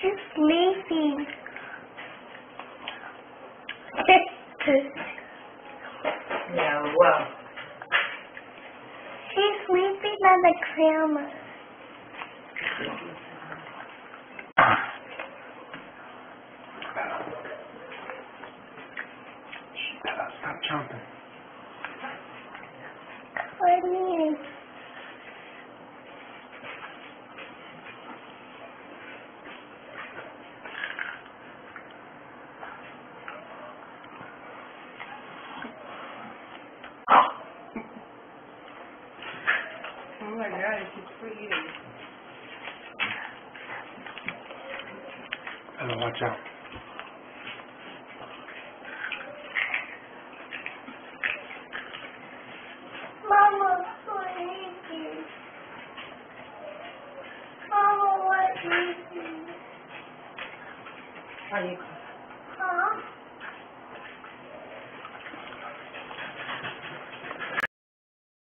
She's sleeping. Yeah, well, She's sleeping on the camera. Bella, stop jumping. Oh my god, she's breathing. Bella, watch out. Mama, sleeping. Mama, what is it? Are you